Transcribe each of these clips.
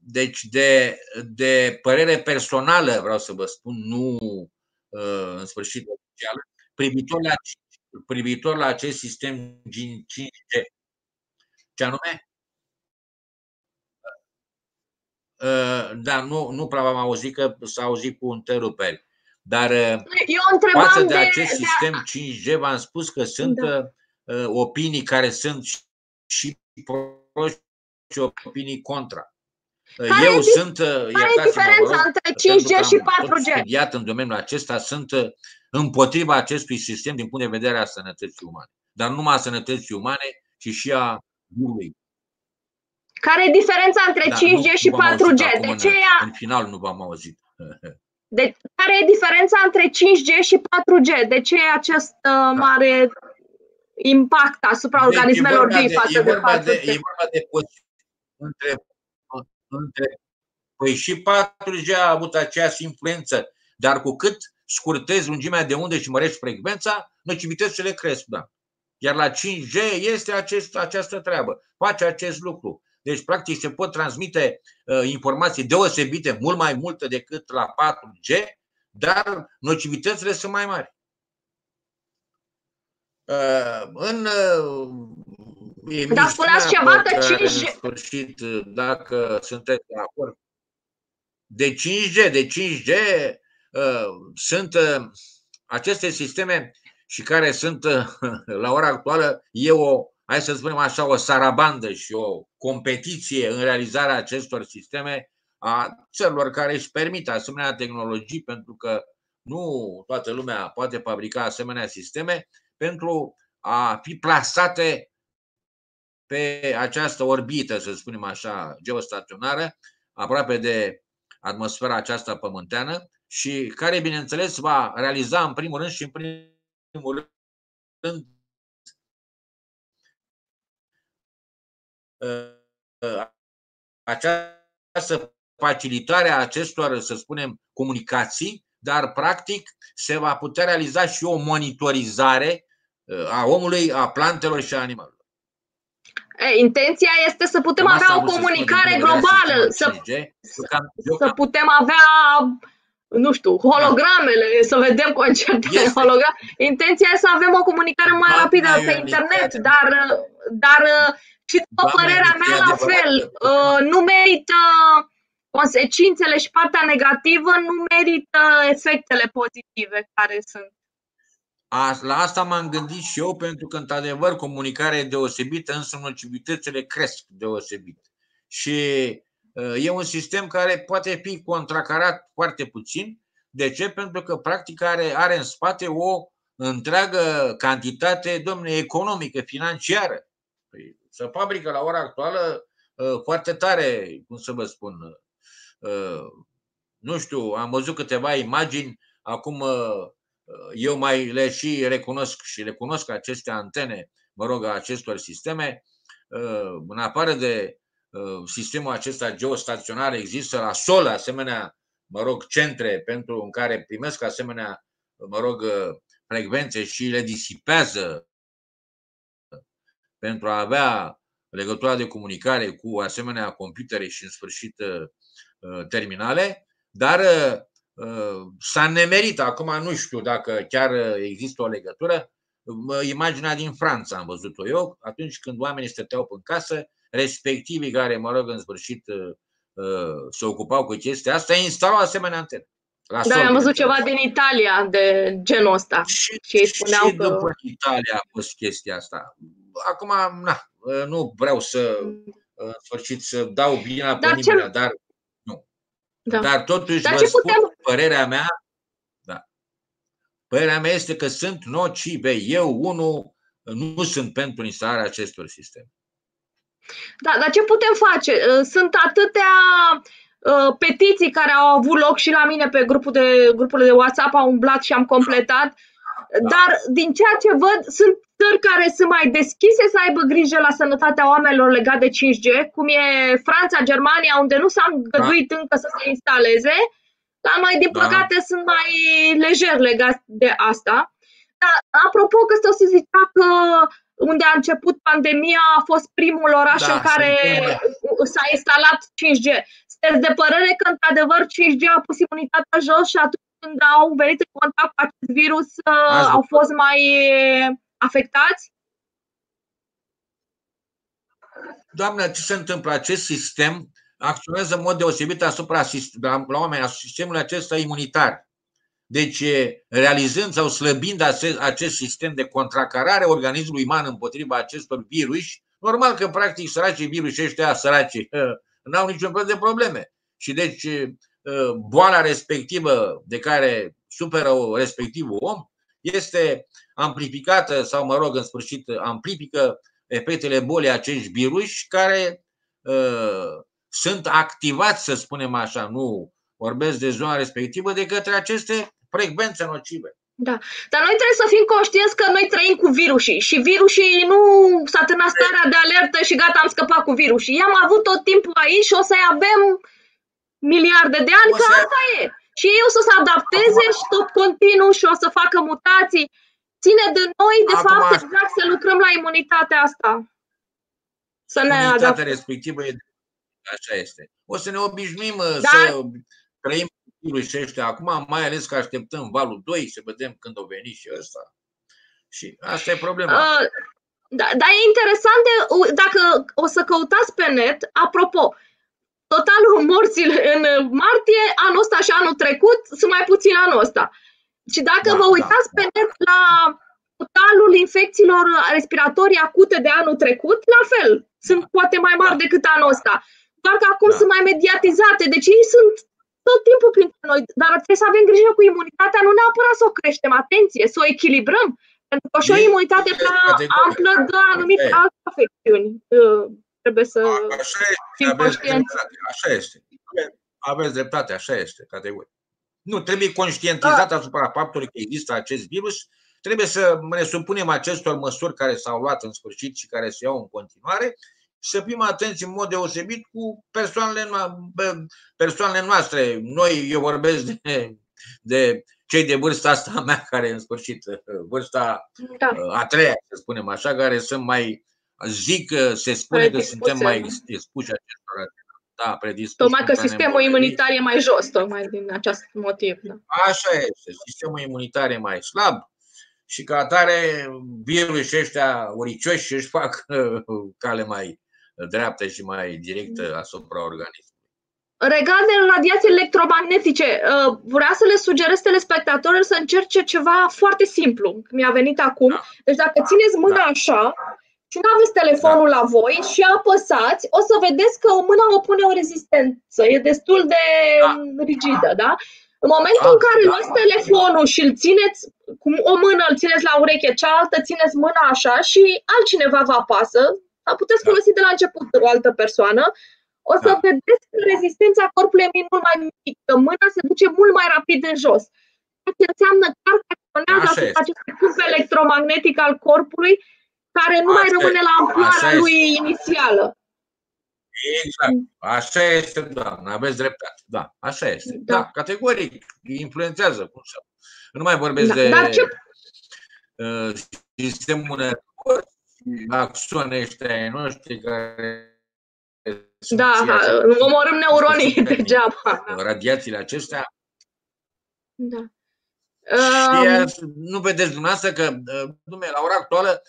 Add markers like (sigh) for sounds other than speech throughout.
deci de, de părere personală, vreau să vă spun, nu în sfârșit oficială, privitor la, privitor la acest sistem 5G. Ce anume? Da, nu, nu prea am auzit că s-a auzit cu întreruperi. Dar Eu față de, de acest de sistem 5G, v-am spus că sunt da. opinii care sunt și pro și opinii contra. Care Eu e, sunt, care e diferența între 5G și 4G? Studiat în domeniul acesta, sunt împotriva acestui sistem din punct de vedere a sănătății umane. Dar nu numai a sănătății umane, ci și a lui. Care e diferența între da, 5G și 4G? De ce ea... În final nu v-am auzit. De, care e diferența între 5G și 4G? De ce e acest uh, da. mare impact asupra deci organismelor vii față de, de 4G? De, e vorba de între, între Păi și 4G a avut aceeași influență, dar cu cât scurtezi lungimea de unde și mărești frecvența, nocivitățile cresc, da. Iar la 5G este acest, această treabă. Face acest lucru. Deci, practic, se pot transmite uh, informații deosebite, mult mai multe decât la 4G, dar nocivitățile sunt mai mari. Uh, în uh, Dar spuneați ceva că 5G... În sfârșit, dacă sunteți de acord, de 5G, de 5G uh, sunt uh, aceste sisteme și care sunt uh, (laughs) la ora actuală, e o, hai să spunem așa, o sarabandă și o competiție în realizarea acestor sisteme a țărilor care își permit asemenea tehnologii, pentru că nu toată lumea poate fabrica asemenea sisteme, pentru a fi plasate pe această orbită, să spunem așa, geostaționară, aproape de atmosfera aceasta pământeană și care, bineînțeles, va realiza în primul rând și în primul rând uh, această facilitare a acestor, să spunem, comunicații, dar practic se va putea realiza și o monitorizare uh, a omului, a plantelor și a animalelor. E, intenția este să putem avea o comunicare globală, să, să putem avea, nu știu, hologramele, să vedem concertele este. hologram. Intenția este să avem o comunicare mai rapidă pe internet, dar, dar și după părerea mea la fel, uh, nu merită consecințele și partea negativă, nu merită efectele pozitive care sunt. La asta m-am gândit și eu, pentru că, într-adevăr, comunicarea e deosebită, însă nocivitățile cresc deosebit. Și uh, e un sistem care poate fi contracarat foarte puțin. De ce? Pentru că, practic, are, are în spate o întreagă cantitate, domne, economică, financiară. Păi, se fabrică la ora actuală uh, foarte tare, cum să vă spun, uh, nu știu, am văzut câteva imagini acum eu mai le și recunosc și recunosc aceste antene, mă rog, a acestor sisteme. Uh, în afară de uh, sistemul acesta geostaționar, există la sol asemenea, mă rog, centre pentru în care primesc asemenea, mă rog, uh, frecvențe și le disipează pentru a avea legătura de comunicare cu asemenea computere și în sfârșit terminale, dar s-a nemerit. Acum nu știu dacă chiar există o legătură. Imaginea din Franța am văzut-o eu, atunci când oamenii stăteau în casă, respectivii care, mă rog, în sfârșit se ocupau cu chestia asta, instalau asemenea antene. La da, am văzut ceva din Italia de genul ăsta. Și, și ei spuneau și că... după Italia a fost chestia asta. Acum, na, nu vreau să, în sfârșit, să dau vina pe nimeni, ce... dar da. Dar totuși Dar vă ce spun putem... părerea mea, da. Părerea mea este că sunt nocive. Eu, unul, nu sunt pentru instalarea acestor sisteme. Da, dar ce putem face? Uh, sunt atâtea uh, petiții care au avut loc și la mine pe grupul de, grupurile de WhatsApp, au umblat și am completat. Da. Dar din ceea ce văd, sunt țări care sunt mai deschise să aibă grijă la sănătatea oamenilor legat de 5G, cum e Franța, Germania, unde nu s-a îngăduit da. încă să se instaleze, dar mai din da. păcate da. sunt mai lejer legat de asta. Dar apropo că să se zicea că unde a început pandemia, a fost primul oraș da, în care s-a instalat 5G. Sunteți de părere că, într-adevăr, 5G a pus imunitatea jos și atunci când au venit în contact cu acest virus, uh, Azi. au fost mai afectați? Doamne, ce se întâmplă? Acest sistem acționează în mod deosebit asupra la, la oameni, asupra sistemului acesta imunitar. Deci, realizând sau slăbind acest sistem de contracarare organismului uman împotriva acestor virus, normal că, practic, săracii virus ăștia săraci (laughs) n-au niciun fel de probleme. Și deci, boala respectivă de care suferă respectivul om este amplificată sau, mă rog, în sfârșit, amplifică efectele bolii acești virus care uh, sunt activați, să spunem așa, nu vorbesc de zona respectivă, de către aceste frecvențe nocive. Da. Dar noi trebuie să fim conștienți că noi trăim cu virusii și virusii nu s-a tânat starea de alertă și gata, am scăpat cu virusii. I-am avut tot timpul aici și o să-i avem miliarde de ani, o că să... asta e. Și ei o să se adapteze Acum... și tot continuu și o să facă mutații. Ține de noi, de Acum... fapt, exact să lucrăm la imunitatea asta. Să ne Imunitatea respectivă e așa este. O să ne obișnuim uh, da. să trăim și ăștia acum, mai ales că așteptăm valul 2, să vedem când o veni și ăsta. Și asta e problema. Uh, da, dar e interesant de, dacă o să căutați pe net, apropo, totalul morții în martie, anul ăsta și anul trecut, sunt mai puțin anul ăsta. Și dacă da, vă da, uitați da, pe net la totalul infecțiilor respiratorii acute de anul trecut, la fel, sunt poate mai mari da. decât anul ăsta. Doar că acum da. sunt mai mediatizate, deci ei sunt tot timpul printre noi, dar trebuie să avem grijă cu imunitatea, nu neapărat să o creștem, atenție, să o echilibrăm, pentru că și o imunitate prea amplă dă anumite alte afecțiuni. Uh, trebuie să așa fim conștienți. Așa este. Aveți dreptate, așa este, categoric. Nu, trebuie conștientizat da. asupra faptului că există acest virus, trebuie să ne supunem acestor măsuri care s-au luat în sfârșit și care se iau în continuare să fim atenți în mod deosebit cu persoanele, persoanele noastre. Noi, eu vorbesc de, de cei de vârsta asta mea, care în sfârșit, vârsta da. a treia, să spunem așa, care sunt mai, zic, se spune că suntem mai expuși acestor da, predispuși. Tocmai că sistemul imunitar e mai jos, tocmai din acest motiv. Da. Așa este, sistemul imunitar e mai slab și ca atare virusii ăștia uricioși își fac (laughs) cale mai dreaptă și mai directă mm. asupra organismului. Regat de radiații electromagnetice, uh, vrea să le sugerez telespectatorilor să încerce ceva foarte simplu. Mi-a venit acum. Da. Deci dacă țineți mâna da. așa și nu aveți telefonul da. la voi și apăsați, o să vedeți că o mână opune o rezistență. E destul de da. rigidă, da? În momentul da, în care da. luați telefonul și îl țineți cu o mână, îl țineți la ureche, cealaltă țineți mâna așa și altcineva vă apasă, dar puteți da. folosi de la început o altă persoană, o să da. vedeți că rezistența corpului e mult mai mică, mâna se duce mult mai rapid în jos. Ceea ce înseamnă că acționează asupra acestui câmp electromagnetic al corpului, care nu Așa mai rămâne la amploarea lui inițială. Exact. Așa este, doamnă, aveți dreptate. Da, așa este. Da, da categoric, influențează. Cum să... Nu mai vorbesc da, de dar ce... Uh, sistemul nervos, axoane ăștia ai noștri care da, omorâm neuronii (laughs) degeaba. Radiațiile acestea. Da. Și um... nu vedeți dumneavoastră că, dumne, la ora actuală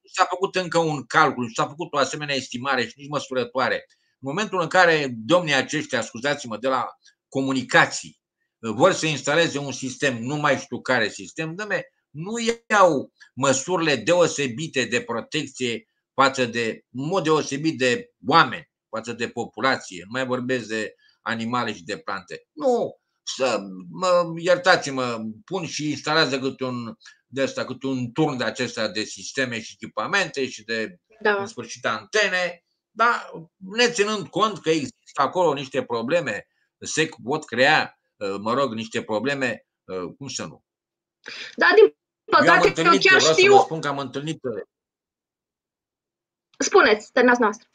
nu s-a făcut încă un calcul, nu s-a făcut o asemenea estimare și nici măsurătoare. În momentul în care domnii aceștia, scuzați-mă, de la comunicații, vor să instaleze un sistem, nu mai știu care sistem, dă nu iau măsurile deosebite de protecție față de, în mod deosebit de oameni, față de populație, nu mai vorbesc de animale și de plante. Nu, să, mă, iertați-mă, pun și instalează câte un, de asta, câte un turn de acesta de sisteme și echipamente și de, da. în sfârșit, antene, dar ne ținând cont că există acolo niște probleme, se pot crea, mă rog, niște probleme, cum să nu? Da, din păcate, eu, eu chiar știu... Să vă spun că am întâlnit... Spuneți, terminați noastră.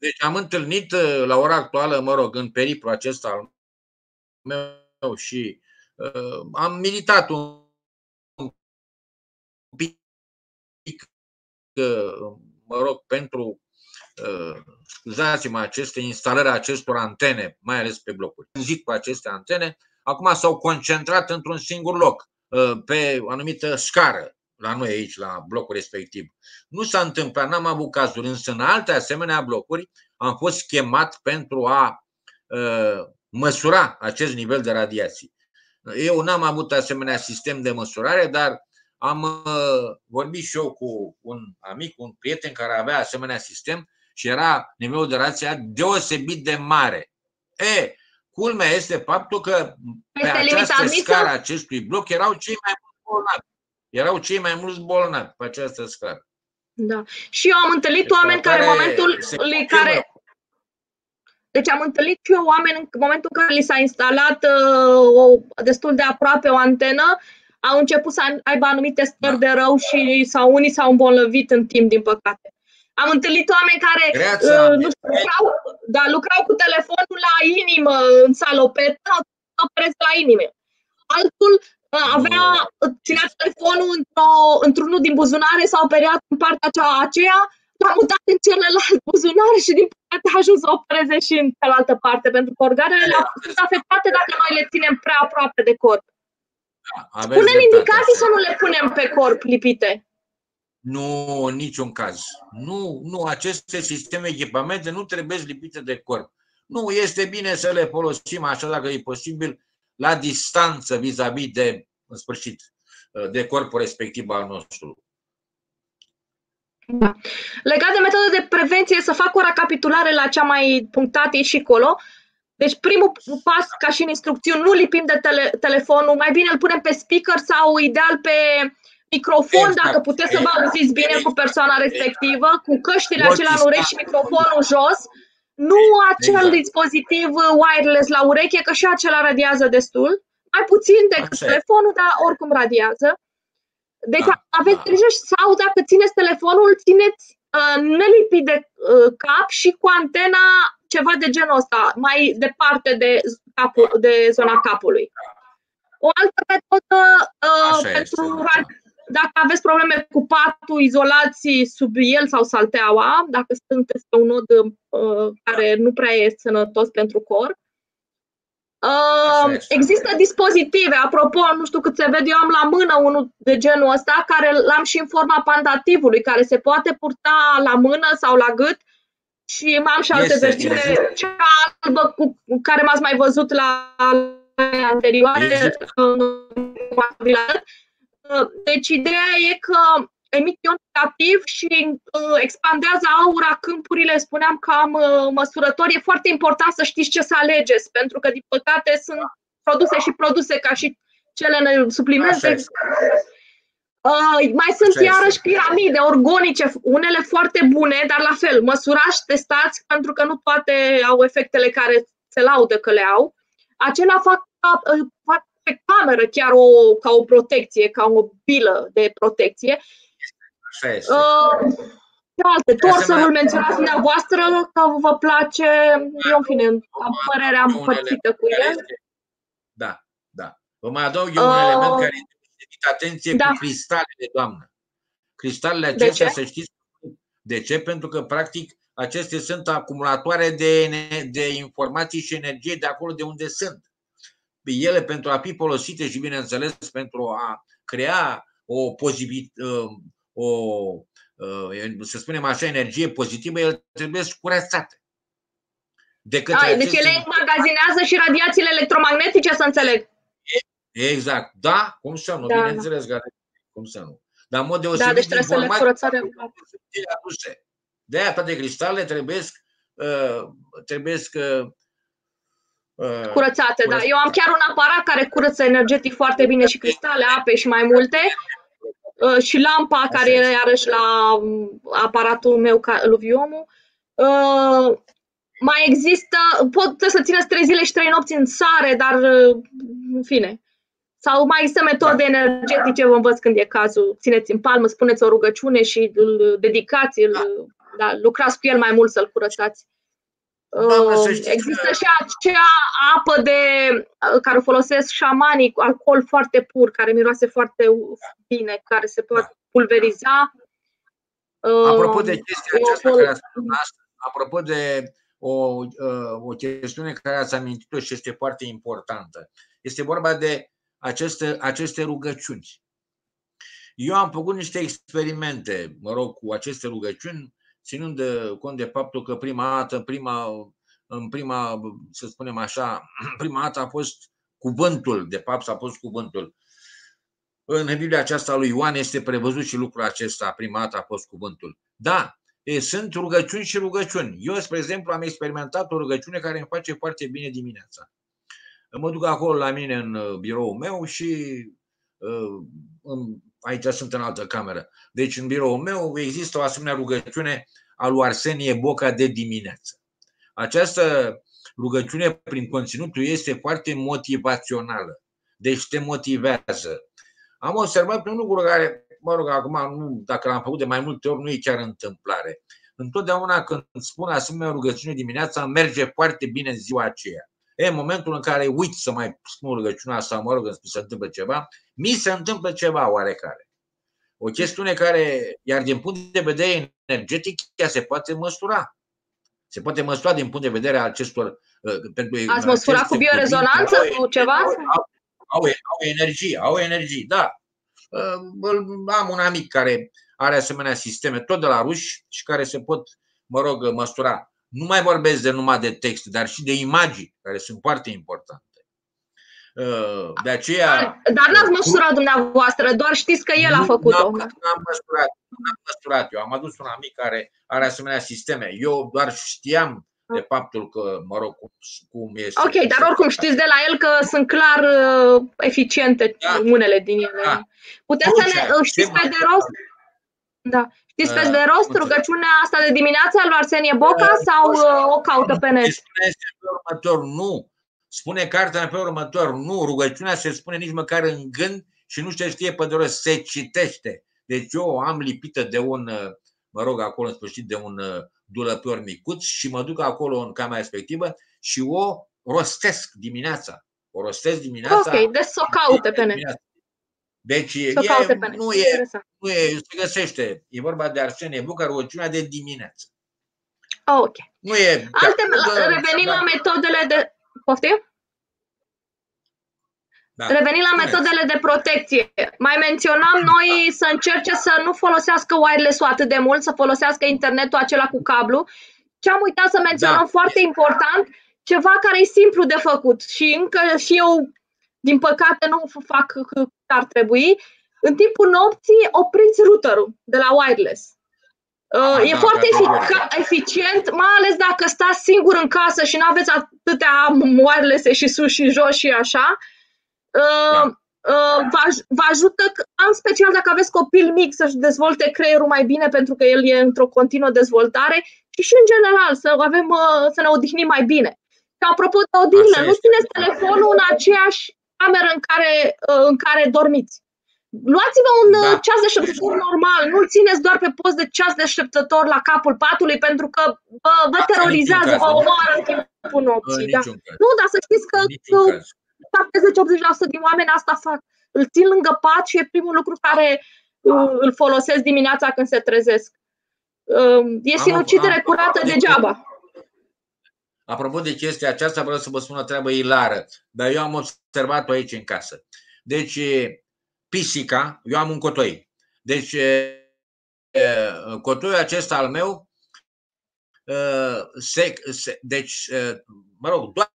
Deci am întâlnit la ora actuală, mă rog, în periplu acesta al meu și uh, am militat un pic mă rog, pentru scuzați-mă, aceste instalări acestor antene, mai ales pe blocuri. Zic cu aceste antene, acum s-au concentrat într-un singur loc, pe o anumită scară, la noi aici, la blocul respectiv. Nu s-a întâmplat, n-am avut cazuri, însă în alte asemenea blocuri am fost chemat pentru a uh, măsura acest nivel de radiații. Eu n-am avut asemenea sistem de măsurare, dar am uh, vorbit și eu cu un amic, un prieten care avea asemenea sistem și era nivelul de radiație deosebit de mare. E, culmea este faptul că pe această scară acestui bloc erau cei mai mulți bolnavi. Erau cei mai mulți bolnavi pe această scară. Da. Și eu am întâlnit deci, oameni care în momentul în care deci am întâlnit și eu oameni în momentul în care li s-a instalat uh, o, destul de aproape o antenă, au început să aibă anumite stări da. de rău și sau unii s-au îmbolnăvit în timp, din păcate. Am întâlnit oameni care uh, nu știu, lucrau, da, lucrau cu telefonul la inimă în salopetă, opereze la inimă. Altul uh, avea, ținea telefonul într-o, într-unul din buzunare, s-a operiat în partea cea aceea, l-a mutat în celălalt (laughs) buzunar și din păcate a ajuns să opereze și în cealaltă parte, pentru că organele au fost afectate dacă noi le ținem prea aproape de corp. Da, punem indicații sau nu le punem pe corp lipite? Nu, în niciun caz. Nu, nu, aceste sisteme, echipamente nu trebuie lipite de corp. Nu, este bine să le folosim așa, dacă e posibil, la distanță vis-a-vis de, în sfârșit, de corpul respectiv al nostru. Da. Legat de metode de prevenție, să fac o recapitulare la cea mai punctată și acolo. Deci primul pas, ca și în instrucțiuni, nu lipim de tele, telefonul, mai bine îl punem pe speaker sau ideal pe microfon, exact. dacă puteți să vă auziți bine cu persoana respectivă, cu căștile acelea în urechi și microfonul jos, nu acel exact. dispozitiv wireless la ureche, că și acela radiază destul, mai puțin decât telefonul, dar oricum radiază. Deci da, aveți da. grijă sau dacă țineți telefonul, țineți uh, nelipit de uh, cap și cu antena ceva de genul ăsta, mai departe de, capul, de zona capului. O altă metodă uh, pentru este, dacă aveți probleme cu patul, izolați sub el sau salteaua, dacă sunteți pe un nod uh, care nu prea e sănătos pentru corp, Uh, există dispozitive, apropo, nu știu cât se vede, eu am la mână unul de genul ăsta, care l-am și în forma pandativului, care se poate purta la mână sau la gât și mai am și alte este, versiune, este. cea albă cu care m-ați mai văzut la anterioare. Deci ideea e că emit ion negativ și uh, expandează aura câmpurile, spuneam că am uh, măsurători. E foarte important să știți ce să alegeți, pentru că, din păcate, sunt produse și produse ca și cele în suplimente. Uh, mai sunt Așa iarăși este. piramide orgonice, unele foarte bune, dar la fel, măsurați, testați, pentru că nu toate au efectele care se laudă că le au. Acelea fac, uh, fac pe cameră chiar o, ca o protecție, ca o bilă de protecție Așa este. Uh, alte torsărul menționat dumneavoastră, că vă place, eu în fine, am părerea împărțită cu el. Da, da. Vă mai adaug eu uh, un element care este atenție da. cu cristalele, doamnă. Cristalele acestea, să știți, de ce? Pentru că, practic, acestea sunt acumulatoare de, de informații și energie de acolo de unde sunt. Ele, pentru a fi folosite și, bineînțeles, pentru a crea o pozitiv, o, uh, să spunem așa, energie pozitivă, ele trebuie curățate. De către A, deci ele magazinează și radiațiile electromagnetice, să înțeleg. Exact. Da, cum să nu, da, bineînțeles, da. cum să nu. Dar în mod da, deosebit, da, deci trebuie să le curățare. De aia toate cristale trebuie uh, trebuie uh, curățate, curățate, da. Eu am chiar un aparat care curăță energetic foarte bine și cristale, ape și mai multe Uh, și lampa Așa care e iarăși la um, aparatul meu, Luviomu. Uh, mai există, pot să țineți trei zile și trei nopți în sare, dar uh, în fine. Sau mai există metode da. energetice, vă învăț când e cazul. Țineți în palmă, spuneți o rugăciune și îl dedicați, îl, da. Da, lucrați cu el mai mult să-l curățați. Uh, există și acea apă de, uh, care o folosesc șamanii, alcool foarte pur, care miroase foarte bine, care se poate pulveriza. Apropo de chestia aceasta care a spus apropo de o, o chestiune care ați amintit-o și este foarte importantă, este vorba de aceste, aceste rugăciuni. Eu am făcut niște experimente, mă rog, cu aceste rugăciuni, ținând de cont de faptul că prima dată, prima, în prima, să spunem așa, (clears throat) prima dată a fost cuvântul, de fapt a fost cuvântul. În Biblia aceasta lui Ioan este prevăzut și lucrul acesta, prima dată a fost cuvântul. Da, sunt rugăciuni și rugăciuni. Eu, spre exemplu, am experimentat o rugăciune care îmi face foarte bine dimineața. Mă duc acolo la mine în uh, biroul meu și uh, aici sunt în altă cameră. Deci în biroul meu există o asemenea rugăciune a lui Arsenie Boca de dimineață. Această rugăciune prin conținutul este foarte motivațională. Deci te motivează. Am observat un lucru care mă rog, acum, nu, dacă l-am făcut de mai multe ori, nu e chiar întâmplare. Întotdeauna când spun asemenea rugăciune dimineața, merge foarte bine în ziua aceea. E, în momentul în care uit să mai spun rugăciunea sau mă rog, mi se întâmplă ceva, mi se întâmplă ceva oarecare. O chestiune care, iar din punct de vedere energetic, ea se poate măsura. Se poate măsura din punct de vedere al acestor... Uh, pentru Ați măsurat cu biorezonanță, cu ceva? Au, au, au energie, au energie, da. Am un amic care are asemenea sisteme, tot de la ruși, și care se pot, mă rog, măsura. Nu mai vorbesc de numai de text, dar și de imagini, care sunt foarte importante. Uh, de aceea. Dar n-ați măsurat dumneavoastră, doar știți că el a făcut-o. N-am, n-am măsurat, n-am măsurat. Eu am adus un amic care are asemenea sisteme. Eu doar știam de faptul că, mă rog, cum, cum este. Ok, dar oricum știți de la el că sunt clar uh, eficiente da. unele din ele. Da. Puteți să ne uh, știți pe de rost? Da. Știți pe de rost rugăciunea asta de dimineață al lui Arsenie Boca uh, sau uh, o caută pe net? Spune pe următor, nu. Spune cartea pe următor, nu. Rugăciunea se spune nici măcar în gând și nu se știe pe de rost, se citește. Deci eu am lipită de un, uh, mă rog, acolo în sfârșit, de un uh, dulător micuț și mă duc acolo în camera respectivă și o rostesc dimineața. O rostesc dimineața. Ok, deci să o caute pe net. Deci e, nu, e, nu e, se găsește. E vorba de Arsenie Bucă, rugăciunea de dimineață. Ok. Nu e. Alte, revenim la metodele de. Poftim? Da. Revenind la metodele de protecție, mai menționam noi să încerce să nu folosească wireless-ul atât de mult, să folosească internetul acela cu cablu. Ce am uitat să menționăm da. foarte important, ceva care e simplu de făcut și încă și eu, din păcate, nu fac cât ar trebui. În timpul nopții opriți routerul de la wireless. Uh, e da, foarte efic- eficient, mai ales dacă stați singur în casă și nu aveți atâtea wireless și sus și jos și așa. Uh, da. Uh, vă, vă ajută, în special dacă aveți copil mic, să-și dezvolte creierul mai bine pentru că el e într-o continuă dezvoltare și și în general să, avem, uh, să ne odihnim mai bine. Și apropo de odihnă, nu țineți telefonul în aceeași cameră în care, uh, în care dormiți. Luați-vă un da. ceas deșteptător normal, nu-l țineți doar pe post de ceas deșteptător la capul patului pentru că vă, vă terorizează, vă omoară în timpul nopții. Da. Nu, dar să știți că 70-80% din oameni asta fac. Îl țin lângă pat și e primul lucru care uh, îl folosesc dimineața când se trezesc. Um, e sinucidere curată degeaba. Apropo de chestia aceasta, vreau să vă spun o treabă ilară, dar eu am observat-o aici în casă. Deci, pisica, eu am un cotoi. Deci, cotoiul acesta al meu, se, se, deci, mă rog, doar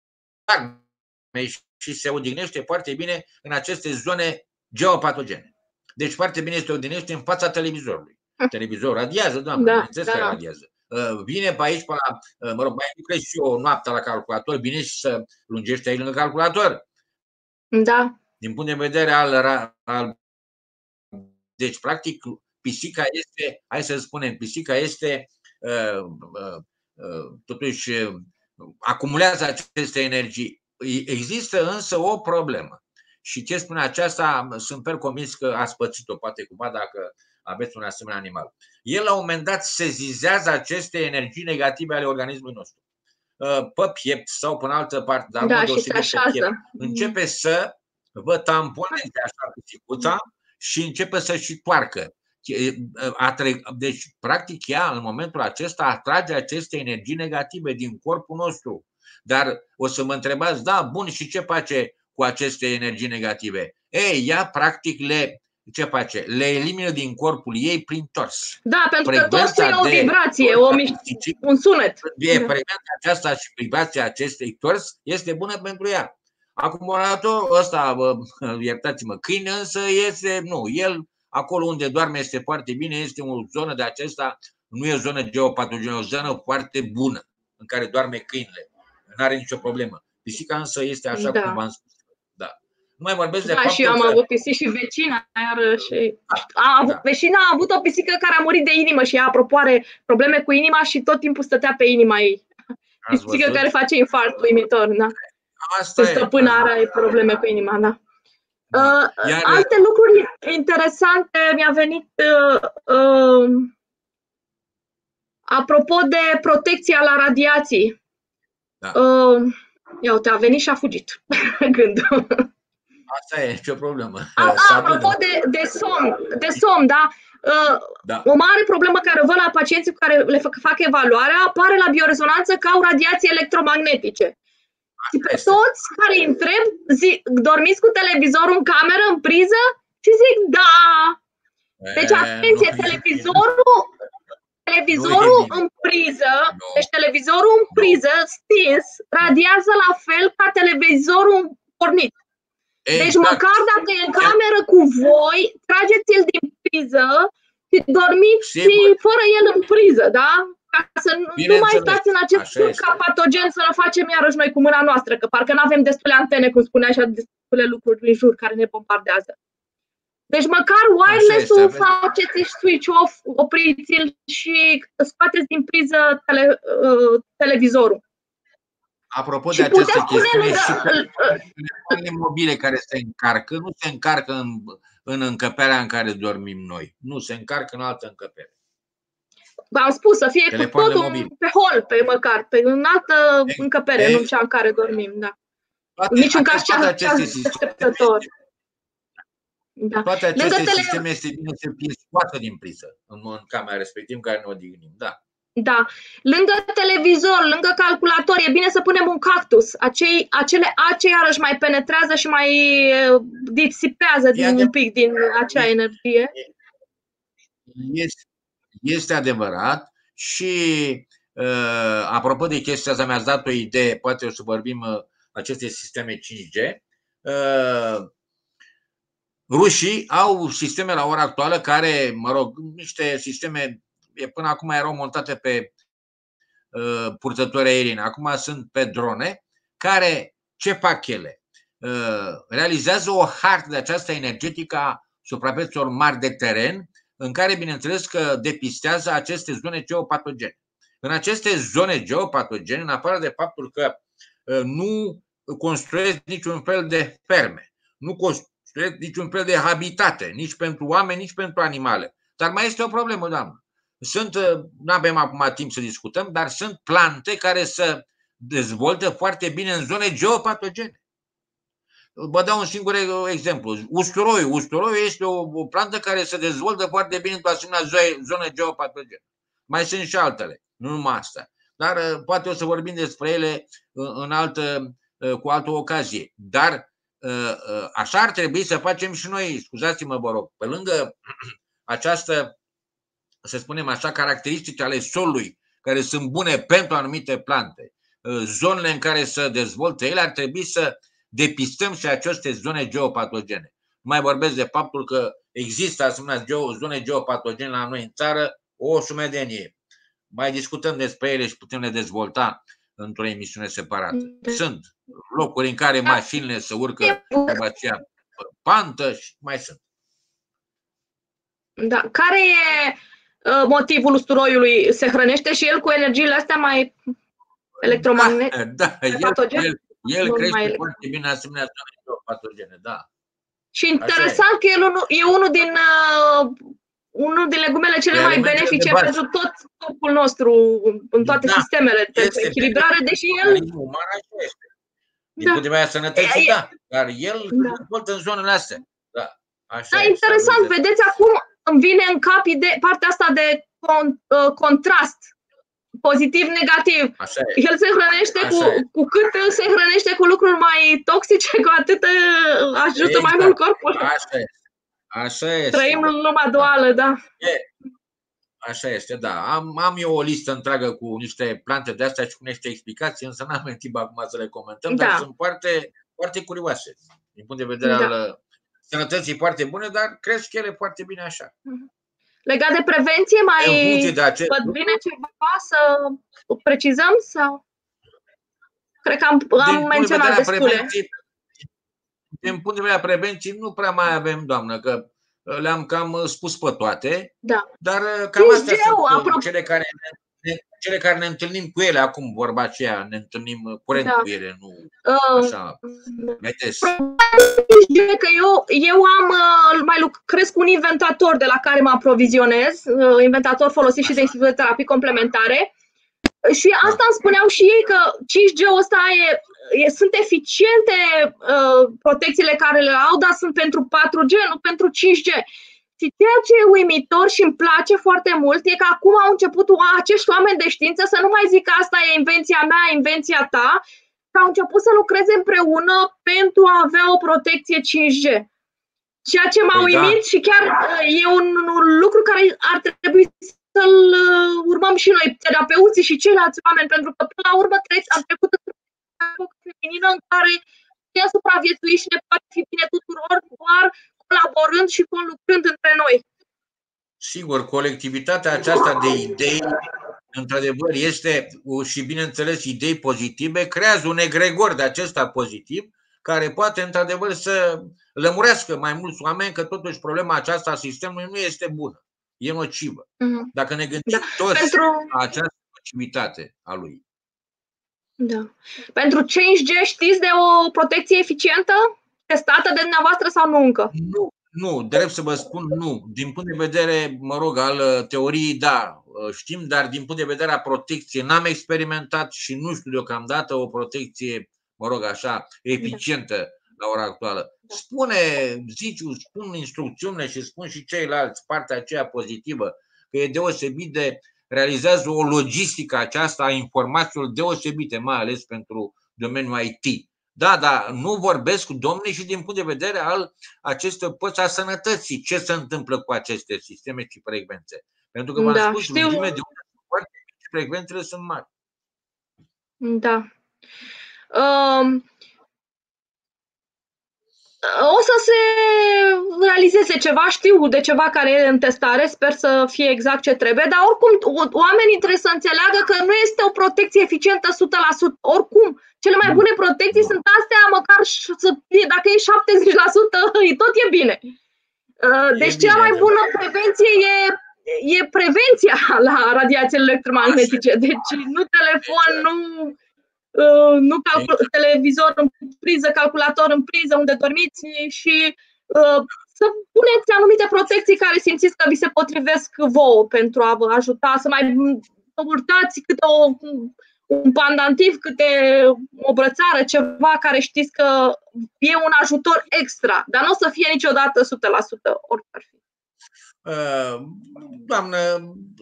și se odihnește foarte bine în aceste zone geopatogene. Deci foarte bine se odihnește în fața televizorului. Televizorul radiază, doamne, da, da, că da. radiază. Uh, vine pe aici, pe la, uh, mă rog, mai lucrez și eu noaptea la calculator, vine și să lungește aici lângă calculator. Da. Din punct de vedere al, al deci, practic, pisica este, hai să spunem, pisica este uh, uh, uh, totuși uh, acumulează aceste energii Există însă o problemă. Și ce spune aceasta, sunt per convins că ați pățit-o, poate cumva, dacă aveți un asemenea animal. El la un moment dat sezizează aceste energii negative ale organismului nostru. Uh, pe piept sau pe altă parte, dar da, și se așează. Începe să vă tamponeze așa cu sicuța și începe să și toarcă. deci, practic, ea, în momentul acesta, atrage aceste energii negative din corpul nostru. Dar o să mă întrebați, da, bun, și ce face cu aceste energii negative? Ei, ea, practic, le ce face? Le elimină din corpul ei prin tors. Da, pentru că torsul e o vibrație, o un sunet. Frecvența aceasta și vibrația acestei tors este bună pentru ea. Acumulatorul ăsta, (laughs) iertați-mă, câine însă este, nu, el acolo unde doarme este foarte bine, este o zonă de acesta, nu e o zonă geopatogenă, o zonă foarte bună în care doarme câinele. Nu are nicio problemă. Pisica însă este așa da. cum v-am spus. Da. Nu mai vorbesc de da, și eu am că... avut pisici și vecina iar și a avut, da. vecina a avut o pisică care a murit de inimă și ea, apropo, are probleme cu inima și tot timpul stătea pe inima ei. Pisică care face infart uimitor, da. Asta stăpâna are probleme cu inima, da. da. Uh, Iar... Alte lucruri interesante mi-a venit uh, uh, apropo de protecția la radiații. Da. Uh, ia uite, a venit și a fugit (laughs) gândul. Asta e, ce problemă. A, a, apropo de, de somn, de somn, da? Uh, da. O mare problemă care o văd la pacienții cu care le fac, fac evaluarea apare la biorezonanță ca o radiație electromagnetice. Și pe toți care îi întreb, zic, dormiți cu televizorul în cameră, în priză? Și zic, da. Deci, atenție, televizorul, televizorul în priză, deci televizorul în priză, stins, radiază la fel ca televizorul pornit. Exact. Deci măcar dacă e în cameră cu voi, trageți-l din priză și dormiți Sigur. fără el în priză, da? Ca să Bine nu mai stați în acest ca patogen să ne facem iarăși noi cu mâna noastră, că parcă nu avem destule antene, cum spunea așa, destule lucruri în jur care ne bombardează. Deci măcar wireless-ul faceți switch off, opriți-l și scoateți din priză tele, uh, televizorul. Apropo și de această chestiune, și telefoanele mobile care se încarcă, nu se încarcă în, în încăperea în care dormim noi. Nu, se încarcă în altă încăpere. Am spus să fie cu totul mobile. pe hol, pe măcar, pe în altă e, încăpere, e, nu cea în care dormim. Da. Toate, Niciun caz cea așteptător. Da. Toate aceste Lângă sisteme tele... este bine să fie scoată din priză în, în camera respectiv în care ne odihnim. Da. Da. Lângă televizor, lângă calculator, e bine să punem un cactus. Acei, acele ace iarăși mai penetrează și mai disipează din un pic din acea energie. Este, este adevărat și uh, apropo de chestia asta, mi-ați dat o idee, poate o să vorbim uh, aceste sisteme 5G. Uh, rușii au sisteme la ora actuală care, mă rog, niște sisteme până acum erau montate pe uh, purtători aerieni, acum sunt pe drone, care ce fac ele? Uh, realizează o hartă de aceasta energetică a suprafețelor mari de teren, în care, bineînțeles, că depistează aceste zone geopatogene. În aceste zone geopatogene, în afară de faptul că uh, nu construiesc niciun fel de ferme, nu construiesc niciun fel de habitate, nici pentru oameni, nici pentru animale. Dar mai este o problemă, doamnă. Sunt, uh, nu avem acum timp să discutăm, dar sunt plante care se dezvoltă foarte bine în zone geopatogene. Vă dau un singur exemplu. Usturoiul. Usturoiul este o, o plantă care se dezvoltă foarte bine într-o asemenea zonă geopatogene. Mai sunt și altele, nu numai asta. Dar uh, poate o să vorbim despre ele uh, în altă, cu altă ocazie. Dar așa ar trebui să facem și noi, scuzați-mă, vă rog, pe lângă (clears throat) această să spunem așa, caracteristici ale solului, care sunt bune pentru anumite plante, uh, zonele în care să dezvolte ele, ar trebui să depistăm și aceste zone geopatogene. Nu mai vorbesc de faptul că există asemenea zone geopatogene la noi în țară, o sumedenie. Mai discutăm despre ele și putem le dezvolta într-o emisiune separată. Da. Sunt locuri în care da. mașinile se urcă după aceea pantă și mai sunt. Da. Care e Uh, motivul usturoiului se hrănește și el cu energiile astea mai electromagnetice. Da, da el, el, el crește mai foarte bine asemenea zone patogene, da. Și interesant că el e unul din uh, unul din legumele cele de mai benefice pentru tot corpul nostru, în toate da, sistemele, pentru echilibrare, deși el... Din da. punct de vedere sănătății, da. Dar el da. în zonele astea. Da. Așa da, interesant. Vedeți acum, îmi vine în cap ide- partea asta de con, uh, contrast pozitiv-negativ. El se hrănește cu, cu cât se hrănește cu lucruri mai toxice, cu atât uh, ajută exact. mai mult corpul. Așa este. Așa este. Trăim în lumea duală, da. E. Așa este, da. Am, am eu o listă întreagă cu niște plante de astea și cu niște explicații, însă n-am (laughs) timp acum să le comentăm, da. dar sunt foarte, foarte curioase. Din punct de vedere da. al uh, sănătății foarte bune, dar cresc ele foarte bine așa. Mhm. Legat de prevenție, mai de acest... văd bine ceva să precizăm sau? Cred că am, am menționat de destule. Din punct de vedere a prevenției, nu prea mai avem, doamnă, că le-am cam spus pe toate, da. dar cam astea sunt uh, cele care ne, cele care ne întâlnim cu ele acum, vorba aceea, ne întâlnim curent da. cu ele, nu uh, așa, mai des. Că eu, eu am, uh, mai lucrez cu un inventator de la care mă aprovizionez, uh, inventator folosit și de institutul de terapii complementare, și asta îmi spuneau și ei că 5G-ul ăsta e, e, sunt eficiente uh, protecțiile care le au, dar sunt pentru 4G, nu pentru 5G. Și ceea ce e uimitor și îmi place foarte mult e că acum au început acești oameni de știință să nu mai zic că asta e invenția mea, invenția ta, și au început să lucreze împreună pentru a avea o protecție 5G. Ceea ce m-a păi uimit da. și chiar uh, e un, un lucru care ar trebui să-l uh, urmăm și noi, terapeuții și ceilalți oameni, pentru că până la urmă treci, am trecut într-o feminină în care putem supraviețui și ne poate fi bine tuturor doar colaborând și conlucrând între noi. Sigur, colectivitatea aceasta de idei, într-adevăr, este și, bineînțeles, idei pozitive, creează un egregor de acesta pozitiv, care poate, într-adevăr, să lămurească mai mulți oameni că, totuși, problema aceasta a sistemului nu este bună e nocivă. Uh-huh. Dacă ne gândim da. toți Pentru... la această nocivitate a lui. Da. Pentru 5G știți de o protecție eficientă testată de dumneavoastră sau nu încă? Nu, nu, drept să vă spun nu. Din punct de vedere, mă rog, al uh, teoriei, da, uh, știm, dar din punct de vedere a protecției n-am experimentat și nu știu deocamdată o protecție, mă rog, așa, eficientă da. la ora actuală. Spune, zici, spun instrucțiunile și spun și ceilalți, partea aceea pozitivă, că e deosebit de, realizează o logistică aceasta a informațiilor deosebite, mai ales pentru domeniul IT. Da, dar nu vorbesc cu domnii și din punct de vedere al acestei părți a sănătății. Ce se întâmplă cu aceste sisteme și frecvențe? Pentru că v-am da, spus, știu. de unde foarte mici, frecvențele sunt mari. Da. Um, o să se realizeze ceva, știu de ceva care e în testare, sper să fie exact ce trebuie, dar oricum oamenii trebuie să înțeleagă că nu este o protecție eficientă 100%. Oricum, cele mai bune protecții sunt astea, măcar să fie, dacă e 70%, (laughs) tot e bine. Uh, deci cea mai bună prevenție e e prevenția (laughs) la radiații electromagnetice. Deci nu telefon, nu Uh, nu calcul- televizor în priză, calculator în priză unde dormiți și uh, să puneți anumite protecții care simțiți că vi se potrivesc vouă pentru a vă ajuta să mai purtați câte o, un pandantiv, câte o brățară, ceva care știți că e un ajutor extra, dar nu o să fie niciodată 100% oricare fi. Uh, doamnă,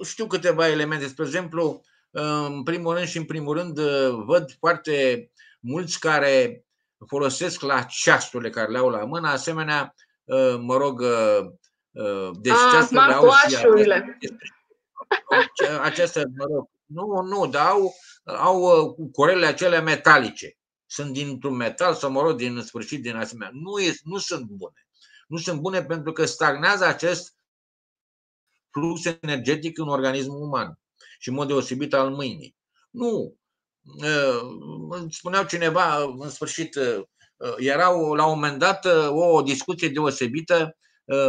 știu câteva elemente. Spre exemplu, în primul rând și în primul rând văd foarte mulți care folosesc la ceasurile care le au la mână, asemenea, mă rog, deci ah, ceasurile au și aceste, mă rog, nu, nu, dar au, au corele acelea metalice. Sunt dintr-un metal sau, mă rog, din sfârșit, din asemenea. Nu, e, nu sunt bune. Nu sunt bune pentru că stagnează acest flux energetic în organismul uman și în mod deosebit al mâinii. Nu. Spuneau cineva, în sfârșit, erau la un moment dat o discuție deosebită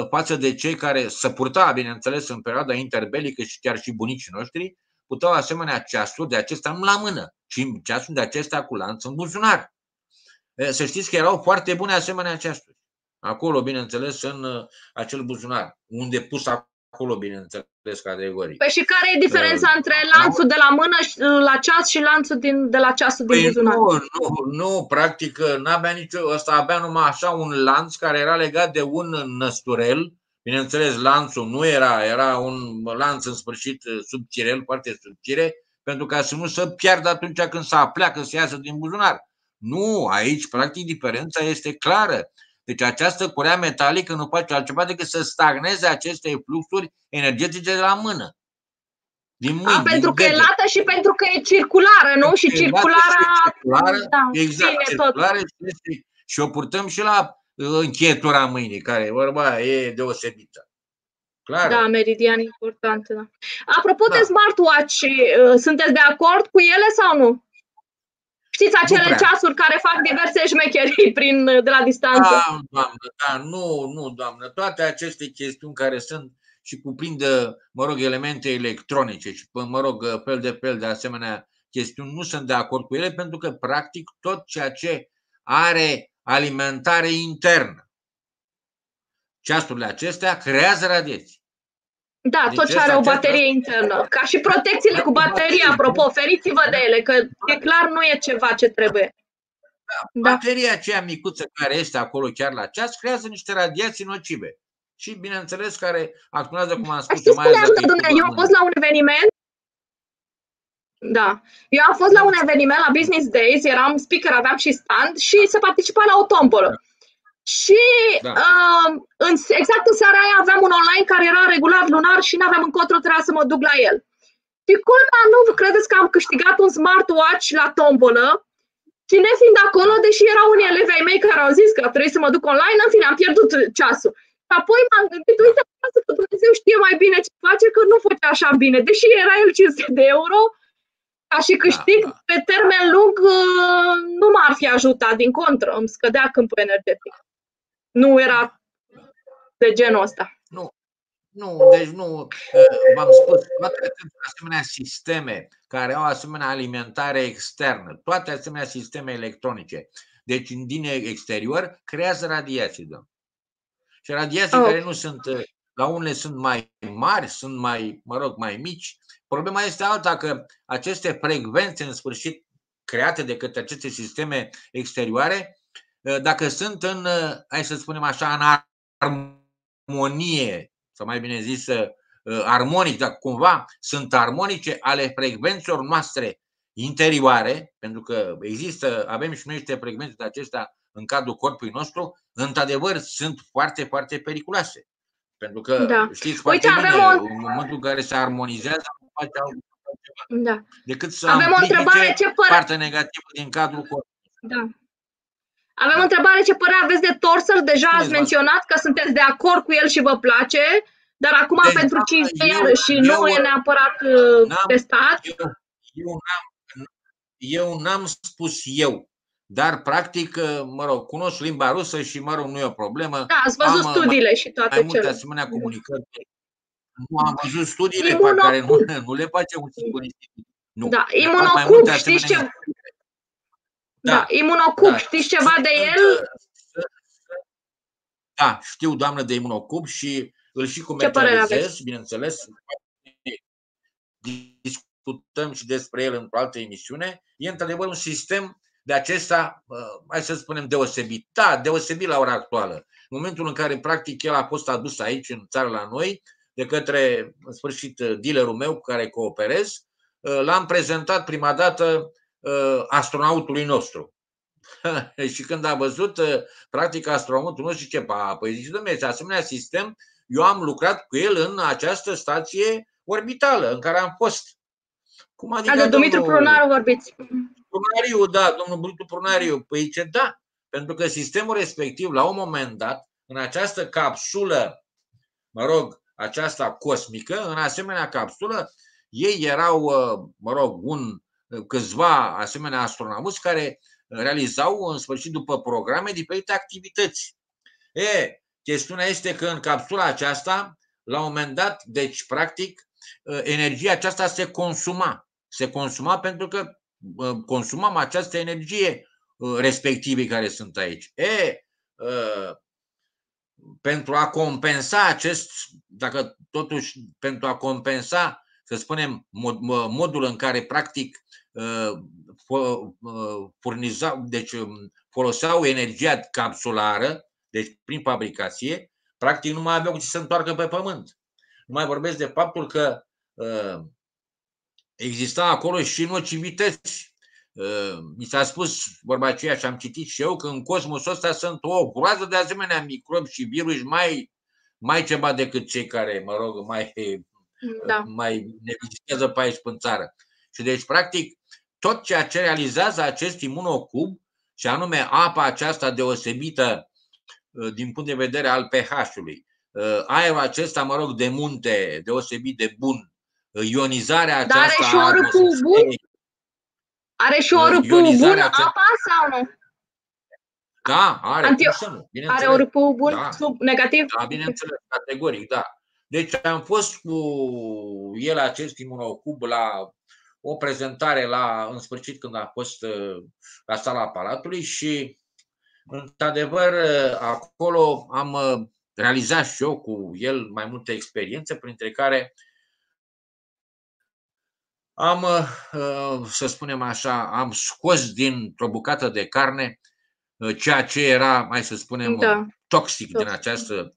față de cei care se purta, bineînțeles, în perioada interbelică și chiar și bunicii noștri, puteau asemenea ceasuri de acesta nu la mână, ci ceasuri de acesta cu lanț în buzunar. Să știți că erau foarte bune asemenea ceasuri. Acolo, bineînțeles, în acel buzunar, unde pus acolo, bineînțeles, categoric. Păi și care e diferența uh, între lanțul de la mână și, uh, la ceas și lanțul din, de la ceasul din păi buzunar? Nu, nu, nu, practic n-avea nicio, ăsta avea numai așa un lanț care era legat de un năsturel, Bineînțeles, lanțul nu era, era un lanț în sfârșit subțirel, foarte subțire, pentru ca să nu să piardă atunci când se apleacă să iasă din buzunar. Nu, aici, practic, diferența este clară. Deci această curea metalică nu face altceva decât să stagneze aceste fluxuri energetice de la mână. Din mâini, A, pentru din că e lată și pentru că e circulară, nu? Și circulara... Și circulară, da, exact, circulară și, și o purtăm și la uh, încheietura mâinii, care, vorba, e deosebită. Clar. Da, meridian important. Da. Apropo da. de smartwatch, uh, sunteți de acord cu ele sau nu? Știți acele ceasuri care fac diverse șmecherii (laughs) prin, de la distanță? Da, doamnă, da, nu, nu, doamnă. Toate aceste chestiuni care sunt și cuprind, mă rog, elemente electronice și, mă rog, fel de fel de asemenea chestiuni, nu sunt de acord cu ele pentru că, practic, tot ceea ce are alimentare internă, ceasurile acestea creează radiații. Da, deci tot ce are o baterie internă. Ca și protecțiile cu baterie, apropo, feriți-vă de ele, că e clar nu e ceva ce trebuie. Da, bateria aceea micuță care este acolo chiar la ceas creează niște radiații nocive. Și, bineînțeles, care acționează, cum am spus, mai ales eu am fost la un eveniment da. Eu am fost la un eveniment la Business Days, eram speaker, aveam și stand și se participa la o tombolă. Da. Și da. uh, în, exact în seara aia aveam un online care era regular lunar și nu aveam încotro, trebuia să mă duc la el. Și culmea, nu credeți că am câștigat un smartwatch la tombolă și nefiind acolo, deși erau unii elevi ai mei care au zis că trebuie să mă duc online, în fine, am pierdut ceasul. Și apoi m-am gândit, uite, că Dumnezeu știe mai bine ce face, că nu face așa bine. Deși era el 500 de euro, ca și câștig, da, da. pe termen lung, uh, nu m-ar fi ajutat, din contră, îmi scădea câmpul energetic. Nu era de genul ăsta. Nu, nu, deci nu, v-am spus, toate asemenea sisteme care au asemenea alimentare externă, toate asemenea sisteme electronice, deci din exterior, creează radiații. Da. Și radiații oh. care nu sunt, la unele sunt mai mari, sunt mai, mă rog, mai mici. Problema este alta că aceste frecvențe, în sfârșit, create de către aceste sisteme exterioare, Ă, dacă sunt în, ă, hai să spunem așa, în armonie, sau mai bine zis, ă, armonic, dacă cumva sunt armonice ale frecvențelor noastre interioare, pentru că există, avem și noi niște frecvențe de acestea în cadrul corpului nostru, într-adevăr sunt foarte, foarte periculoase. Pentru că da. știți foarte Uite, bine, o... în momentul în care se armonizează, nu face altceva da. decât să avem o întrebare, ce păr... partea negativă din cadrul corpului. Da. Avem o întrebare, ce părere aveți de Torsel? Deja ați menționat că sunteți de acord cu el și vă place, dar acum deci, pentru 5 de și eu, nu e neapărat uh, testat. Eu, eu, n-am, eu n-am spus eu, dar practic, uh, mă rog, cunosc limba rusă și, mă rog, nu e o problemă. Da, ați văzut am, uh, studiile și toate mai multe asemenea comunicări. Nu am văzut studiile pe care nu, nu le face un singur institut. Nu. Da, imunocub, știți ce? Da, da imunocup, da. știți ceva de el? Da, știu, doamnă, de imunocub și îl și comercializez, bineînțeles. Discutăm și despre el într-o altă emisiune. E într-adevăr un sistem de acesta, hai să spunem, deosebit. Da, deosebit la ora actuală. În momentul în care, practic, el a fost adus aici, în țară, la noi, de către, în sfârșit, dealerul meu cu care cooperez, l-am prezentat prima dată Uh, astronautului nostru. (laughs) și când a văzut, uh, practic, astronautul nostru, zice, păi zice, domnule, este asemenea sistem, eu am lucrat cu el în această stație orbitală în care am fost. Cum adică, adică Dumitru Prunariu vorbiți. Prunariu, da, domnul Dumitru Prunariu. Păi zice, da, pentru că sistemul respectiv, la un moment dat, în această capsulă, mă rog, aceasta cosmică, în asemenea capsulă, ei erau, uh, mă rog, un câțiva asemenea astronauți care realizau în sfârșit după programe diferite activități. E, chestiunea este că în capsula aceasta, la un moment dat, deci practic, energia aceasta se consuma. Se consuma pentru că consumam această energie respectivii care sunt aici. E, pentru a compensa acest, dacă totuși pentru a compensa, să spunem, modul în care practic Uh, uh, furnizau, deci um, foloseau energia capsulară, deci prin fabricație, practic nu mai aveau ce să întoarcă pe pământ. Nu mai vorbesc de faptul că uh, exista acolo și nocivități. Uh, mi s-a spus vorba aceea și am citit și eu că în cosmosul ăsta sunt o groază de asemenea microbi și virus mai, mai ceva decât cei care, mă rog, mai, da. mai ne vizitează pe aici în țară. Și deci, practic, tot ceea ce realizează acest imunocub, și anume apa aceasta deosebită uh, din punct de vedere al pH-ului, uh, aerul acesta, mă rog, de munte, deosebit de bun, uh, ionizarea aceasta... Dar are și o râpă bun? Are și o râpă bună apa sau nu? Da, are. Antio- are o râpă bună da. sub negativ? Da, bineînțeles, categoric, da. Deci am fost cu el acest imunocub la o prezentare la, în sfârșit când a fost uh, la sala aparatului și într-adevăr acolo am uh, realizat și eu cu el mai multe experiențe, printre care am, uh, să spunem așa, am scos dintr-o bucată de carne ceea ce era, mai să spunem, da. toxic din această,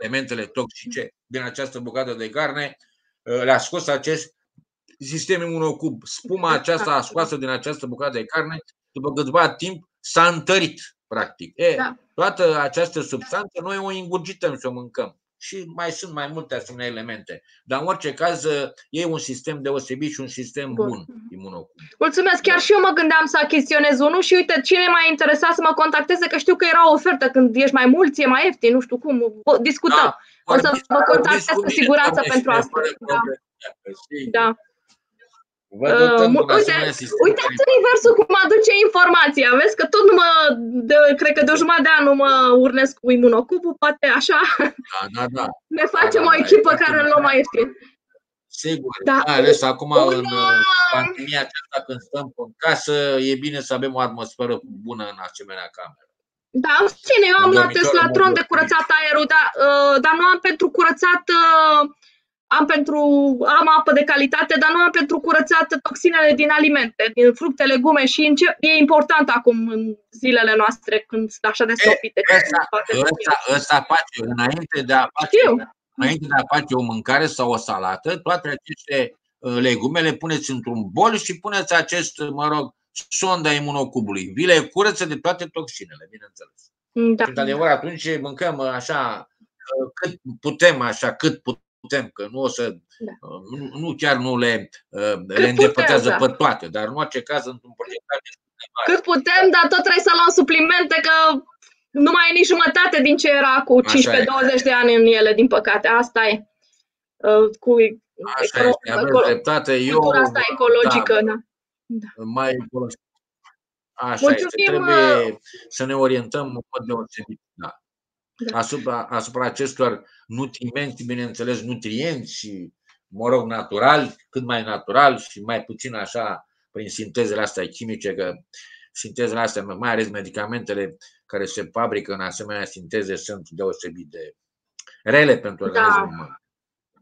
elementele toxice din această bucată de carne, le-a scos acest sistem imunocub. Spuma aceasta scoasă din această bucată de carne, după câtva timp, s-a întărit, practic. E, da. Toată această substanță, noi o ingurgităm și o mâncăm. Și mai sunt mai multe asemenea elemente. Dar în orice caz, e un sistem deosebit și un sistem bun, bun imunocub. Mulțumesc! Chiar da. și eu mă gândeam să achiziționez unul și uite, cine m-a interesat să mă contacteze, că știu că era o ofertă când ești mai mult, e mai ieftin, nu știu cum, discutăm. Da, o să vă contactez cu siguranță pentru asta. Da. da. Uh, uite, uitați universul cum aduce informația. Vezi că tot nu mă, de, cred că de o jumătate de an nu mă urnesc cu imunocubul, poate așa. Da, da, da. Ne facem da, da, o echipă care îl luăm mai ieftin. Sigur, da. mai ales acum Un... în uh, pandemia aceasta când stăm în casă, e bine să avem o atmosferă bună în asemenea cameră. Da, în fine, eu am luat Teslatron de curățat aerul, dar, uh, dar nu am pentru curățat uh, am pentru am apă de calitate, dar nu am pentru curățat toxinele din alimente, din fructe, legume și în ce, e important acum în zilele noastre când sunt așa de stopite. Ăsta, face, înainte de a face, Știu. înainte de a face o mâncare sau o salată, toate aceste uh, legume le puneți într-un bol și puneți acest, mă rog, sonda imunocubului. Vi le curăță de toate toxinele, bineînțeles. Da. Într-adevăr, atunci mâncăm așa uh, cât putem, așa, cât putem putem, că nu o să, da. nu, nu chiar nu le, uh, le îndepărtează da. pe toate, dar în orice caz într-un proiectaj Cât putem, dar tot trebuie să luăm suplimente, că nu mai e nici jumătate din ce era cu 15-20 de ani în ele, din păcate. Asta e. Uh, cu Așa ecolo- este, ecolo- dreptate. Eu, asta ecologică, da. da. Mai ecologică. Așa Mulțumim, este. Trebuie uh, să ne orientăm în mod deosebit. Da. Da. asupra, asupra acestor nutrienți, bineînțeles, nutrienți și, mă rog, natural, cât mai natural și mai puțin așa prin sintezele astea chimice, că sintezele astea, mai ales medicamentele care se fabrică în asemenea sinteze, sunt deosebit de rele pentru da. organismul da. uman.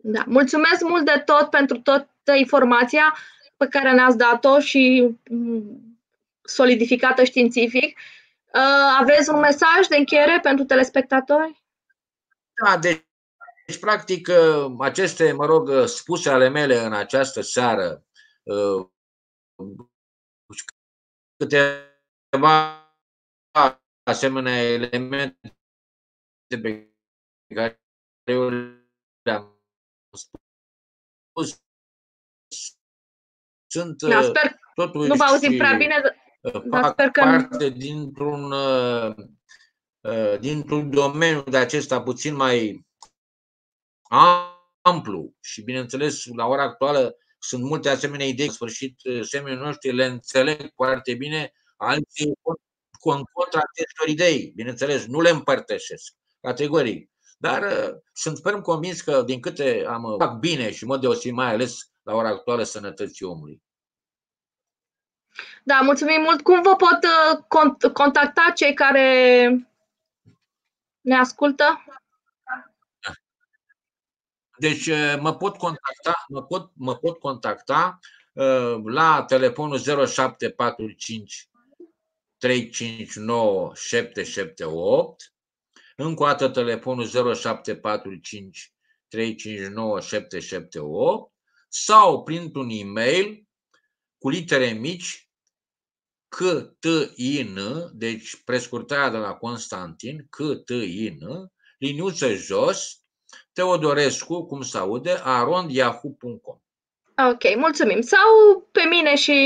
Da. Mulțumesc mult de tot pentru toată informația pe care ne-ați dat-o și mm, solidificată științific. Uh, aveți un mesaj de încheiere pentru telespectatori? Da, deci, deci practic uh, aceste, mă rog, uh, spuse ale mele în această seară, câteva asemenea elemente pe care eu le-am spus sunt da, sper, totuși nu vă auzim prea bine, fac Dar că parte dintr-un, uh, uh, dintr-un domeniu de acesta puțin mai amplu și, bineînțeles, la ora actuală sunt multe asemenea idei. În sfârșit, uh, semenii noștri le înțeleg foarte bine, alții în contra acestor idei. Bineînțeles, nu le împărtășesc categoric. Dar sunt ferm convins că, din câte am fac bine și, în mod deosebit, mai ales la ora actuală, sănătății omului. Da, mulțumim mult. Cum vă pot uh, contacta cei care ne ascultă? Deci uh, mă pot contacta, mă pot, mă pot contacta uh, la telefonul 0745 359 778 Încă o dată telefonul 0745 359 778 sau printr-un e-mail cu litere mici C-T-I-N, deci prescurtarea de la Constantin, C-T-I-N, liniuță jos, Teodorescu, cum se aude, arondyahoo.com. Ok, mulțumim. Sau pe mine și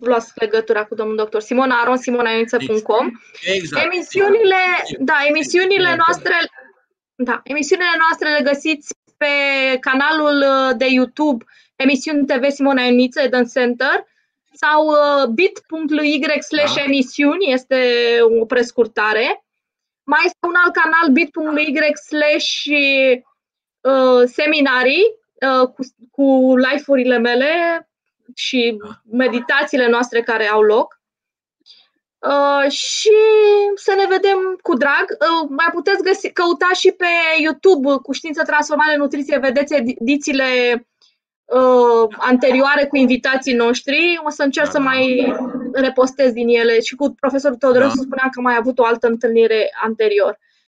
luați legătura cu domnul doctor Simona Aron, simonaioniță.com. Exact. Emisiunile, da, emisiunile noastre, da, emisiunile noastre le găsiți pe canalul de YouTube emisiuni TV Simona Ioniță, Eden Center, sau uh, bit.ly slash da. emisiuni, este o prescurtare. Mai este un alt canal bit.ly slash uh, seminarii uh, cu, cu live-urile mele și da. meditațiile noastre care au loc. Uh, și să ne vedem cu drag. Uh, mai puteți găsi, căuta și pe YouTube cu știință transformare nutriție, vedeți edițiile uh, anterioare cu invitații noștri. O să încerc da, să mai repostez din ele și cu profesorul Teodorescu da. spuneam că mai avut o altă întâlnire anterior.